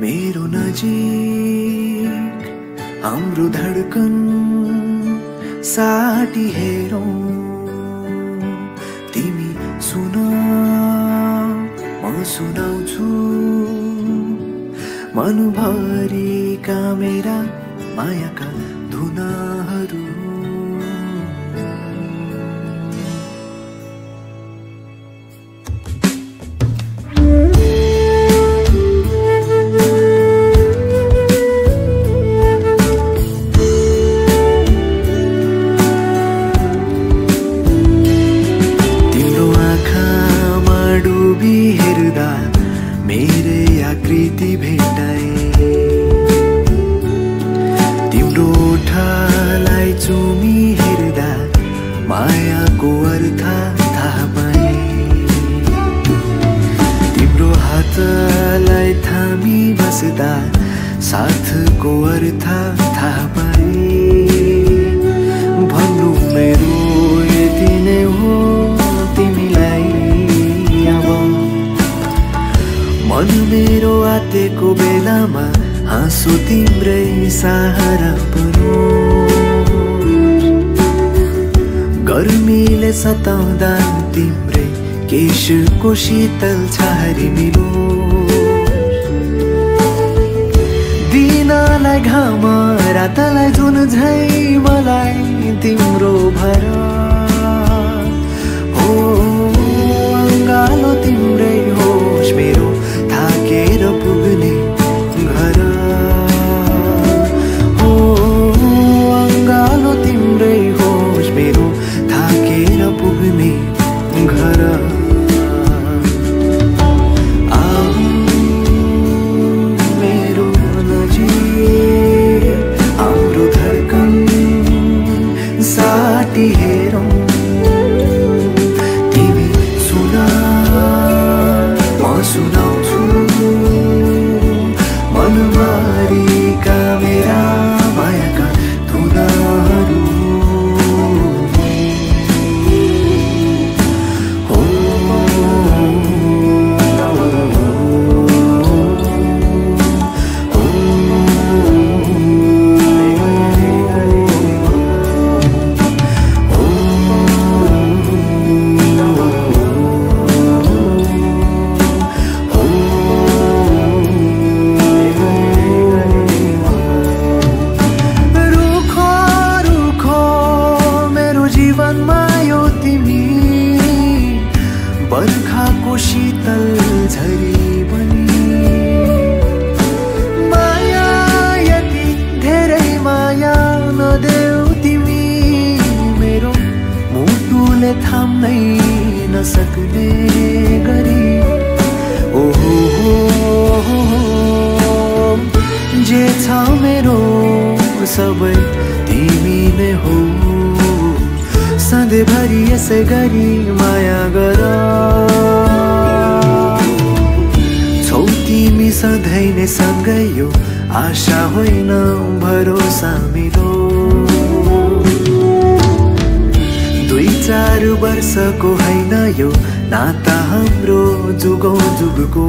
मेरो नजिक हाम्रो धडकन साटी हेरौँ। तिमी सुन म सुनाउँछु। मनभरिका मेरा मायाका धुनाहरू। बस्दा साथको अर्थ थाहा पाए भन्नु मेरो यति नै हो तिमीलाई अब। मन मेरो आतेको बेलामा हाँसो तिम्रै सहारा परो। गर्मीले सताउँदा तिम्रै केशको शीतल छहारी मिलो। दिनलाई घाम रातलाई जुन झै मलाई। साटी हेरौँ बर्खाको शीतल झरी बनी। माया यति धेरै माया नदेऊ तिमी मेरो मुटुले थाम्नै नसक्ने गरी। ओहो हो, जे छ मेरो सबै तिमी नै हो। सधैँभरि यसै गरी माया गर। छौ तिमी सधैँ नै सँगै यो आशा होइन भरोसा मेरो दुई चार वर्षको होइन यो नाता हाम्रो जुगौ जुगको